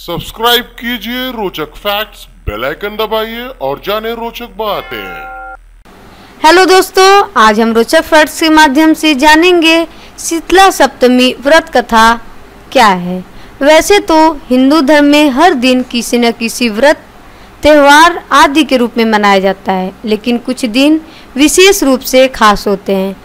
Subscribe कीजिए रोचक facts, bell icon दबाइए और जाने रोचक बातें। हेलो दोस्तों, आज हम रोचक फैक्ट्स के माध्यम से जानेंगे शीतला सप्तमी व्रत कथा क्या है। वैसे तो हिंदू धर्म में हर दिन किसी न किसी व्रत, त्यौहार आदि के रूप में मनाया जाता है, लेकिन कुछ दिन विशेष रूप से खास होते हैं।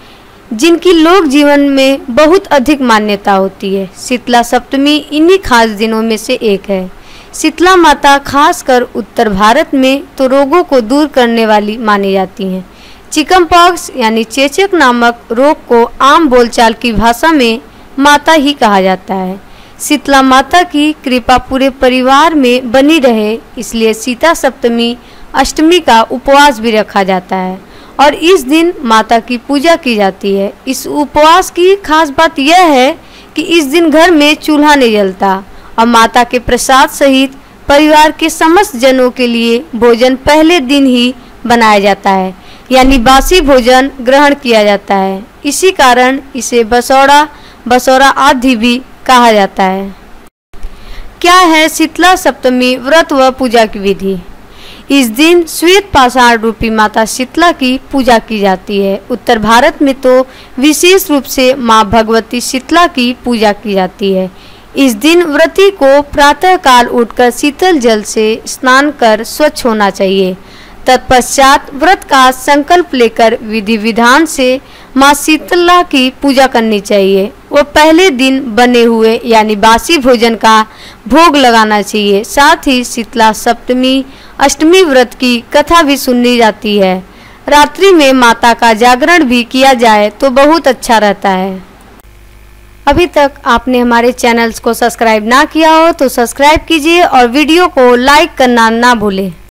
जिनकी लोक जीवन में बहुत अधिक मान्यता होती है। शीतला सप्तमी इन्हीं खास दिनों में से एक है। शीतला माता खासकर उत्तर भारत में तो रोगों को दूर करने वाली मानी जाती हैं। चिकन पॉक्स यानी चेचक नामक रोग को आम बोलचाल की भाषा में माता ही कहा जाता है। शीतला माता की कृपा पूरे परिवार में बनी रहे, इसलिए सीता सप्तमी अष्टमी का उपवास भी रखा जाता है। और इस दिन माता की पूजा की जाती है। इस उपवास की खास बात यह है कि इस दिन घर में चूल्हा नहीं जलता और माता के प्रसाद सहित परिवार के समस्त जनों के लिए भोजन पहले दिन ही बनाया जाता है, यानी बासी भोजन ग्रहण किया जाता है। इसी कारण इसे बसौड़ा, बसौरा आदि भी कहा जाता है। क्या है शीतला सप्तमी व्रत व पूजा की विधि? इस दिन श्वेत पाषाण रूपी माता शीतला की पूजा की जाती है। उत्तर भारत में तो विशेष रूप से माँ भगवती शीतला की पूजा की जाती है। इस दिन व्रती को प्रातः काल उठकर शीतल जल से स्नान कर स्वच्छ होना चाहिए। तत्पश्चात व्रत का संकल्प लेकर विधि विधान से माँ शीतला की पूजा करनी चाहिए। वो पहले दिन बने हुए, यानी बासी भोजन का भोग लगाना चाहिए। साथ ही शीतला सप्तमी, अष्टमी व्रत की कथा भी सुननी जाती है। रात्रि में माता का जागरण भी किया जाए तो बहुत अच्छा रहता है। अभी तक आपने हमारे चैनल्स को सब्सक्राइब ना किया हो तो सब्सक्राइब कीजिए और वीडियो को लाइक करना ना भूलें।